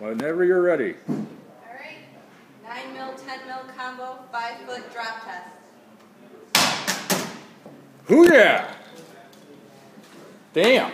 Whenever you're ready. Alright. 9 mil, 10 mil combo, 5 foot drop test. Hoo yeah! Damn.